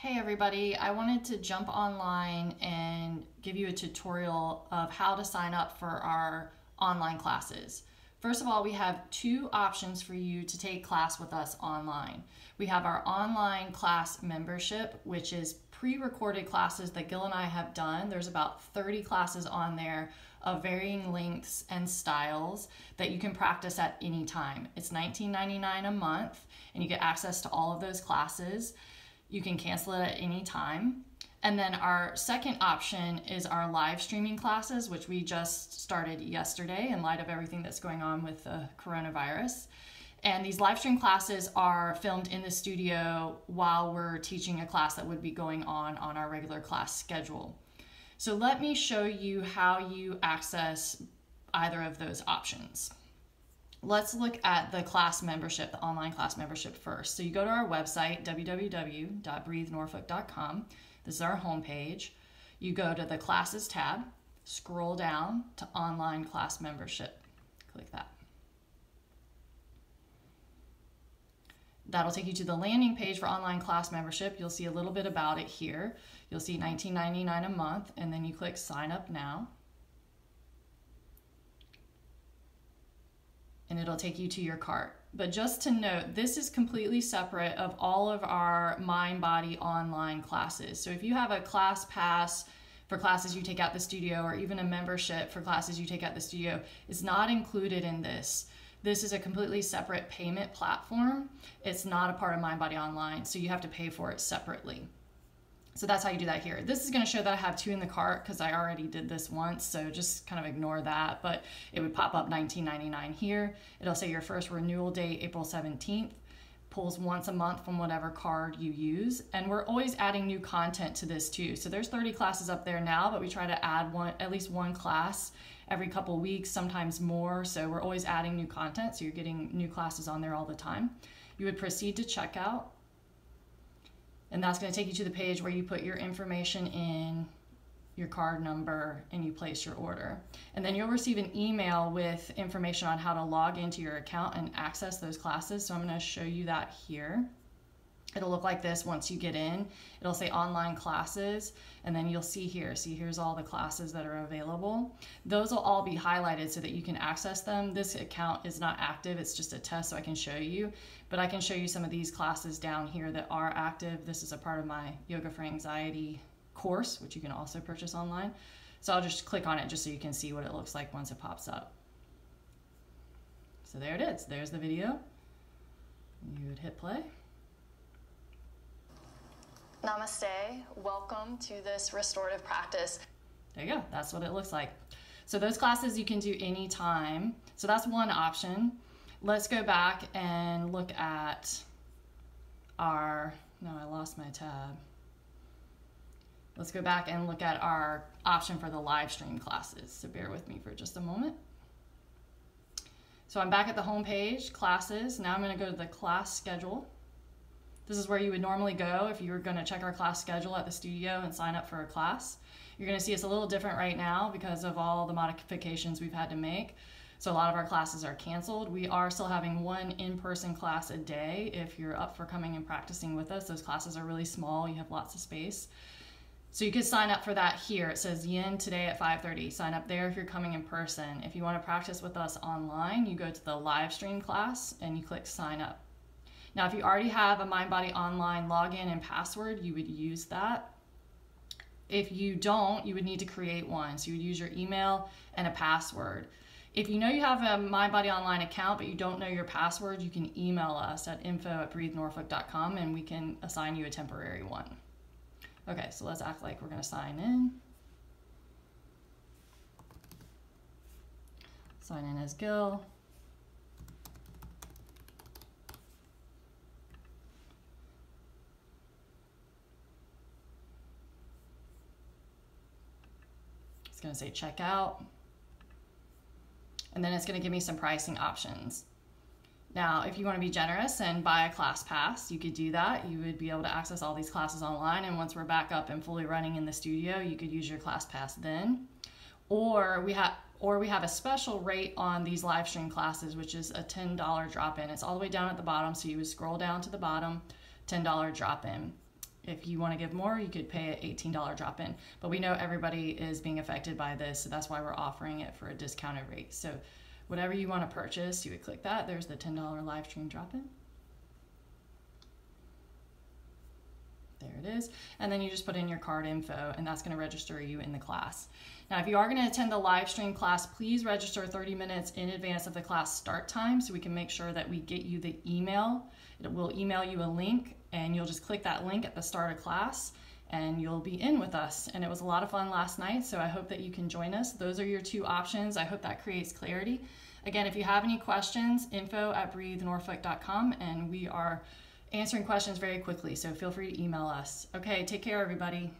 Hey everybody, I wanted to jump online and give you a tutorial of how to sign up for our online classes. First of all, we have two options for you to take class with us online. We have our online class membership, which is pre-recorded classes that Gil and I have done. There's about 30 classes on there of varying lengths and styles that you can practice at any time. It's $19.99 a month and you get access to all of those classes. You can cancel it at any time. And then our second option is our live streaming classes, which we just started yesterday in light of everything that's going on with the coronavirus. And these live stream classes are filmed in the studio while we're teaching a class that would be going on on our regular class schedule. So let me show you how you access either of those options. Let's look at the class membership, the online class membership first. So you go to our website, www.breathenorfolk.com. This is our homepage. You go to the classes tab, scroll down to online class membership. Click that. That'll take you to the landing page for online class membership. You'll see a little bit about it here. You'll see $19.99 a month, and then you click sign up now. And it'll take you to your cart. But just to note, this is completely separate of all of our Mind Body online classes. So if you have a class pass for classes you take out the studio or even a membership for classes you take out the studio, it's not included in this. This is a completely separate payment platform. It's not a part of Mind Body Online, so you have to pay for it separately. So that's how you do that here. This is gonna show that I have two in the cart because I already did this once, so just kind of ignore that, but it would pop up $19.99 here. It'll say your first renewal date, April 17th, pulls once a month from whatever card you use. And we're always adding new content to this too. So there's 30 classes up there now, but we try to add one, at least one class every couple weeks, sometimes more. So we're always adding new content, so you're getting new classes on there all the time. You would proceed to checkout and that's going to take you to the page where you put your information in, your card number, and you place your order. And then you'll receive an email with information on how to log into your account and access those classes. So I'm going to show you that here. It'll look like this once you get in. It'll say online classes, and then you'll see here. See, here's all the classes that are available. Those will all be highlighted so that you can access them. This account is not active, it's just a test so I can show you. But I can show you some of these classes down here that are active. This is a part of my Yoga for Anxiety course, which you can also purchase online. So I'll just click on it just so you can see what it looks like once it pops up. So there it is. There's the video. You would hit play. Namaste. Welcome to this restorative practice. There you go. That's what it looks like. So those classes you can do anytime. So that's one option. Let's go back and look at our, no, I lost my tab. Let's go back and look at our option for the live stream classes. So bear with me for just a moment. So I'm back at the home page, classes. Now I'm gonna go to the class schedule. This is where you would normally go if you were going to check our class schedule at the studio and sign up for a class. You're going to see it's a little different right now because of all the modifications we've had to make. So a lot of our classes are canceled. We are still having one in-person class a day if you're up for coming and practicing with us. Those classes are really small. You have lots of space. So you could sign up for that here. It says Yin today at 5.30. Sign up there if you're coming in person. If you want to practice with us online, you go to the live stream class and you click sign up. Now, if you already have a MindBody Online login and password, you would use that. If you don't, you would need to create one. So you would use your email and a password. If you know you have a MindBody Online account, but you don't know your password, you can email us at info at breathenorfolk.com and we can assign you a temporary one. Okay, so let's act like we're gonna sign in. Sign in as Gil. It's to say checkout. And then it's going to give me some pricing options. Now, if you want to be generous and buy a class pass, you could do that. You would be able to access all these classes online. And once we're back up and fully running in the studio, you could use your class pass then. Or we have or we have a special rate on these live stream classes, which is a $10 drop in. It's all the way down at the bottom. So you would scroll down to the bottom, $10 drop in If you want to give more, you could pay an $18 drop in. But we know everybody is being affected by this, so that's why we're offering it for a discounted rate. So, whatever you want to purchase, you would click that. There's the $10 live stream drop in. There it is. And then you just put in your card info, and that's going to register you in the class. Now, if you are going to attend the live stream class, please register 30 minutes in advance of the class start time so we can make sure that we get you the email. It will email you a link, and you'll just click that link at the start of class and you'll be in with us. And it was a lot of fun last night, so I hope that you can join us. Those are your two options. I hope that creates clarity. Again, if you have any questions, info at breathenorfolk.com, and we are answering questions very quickly, so feel free to email us. Okay, take care, everybody.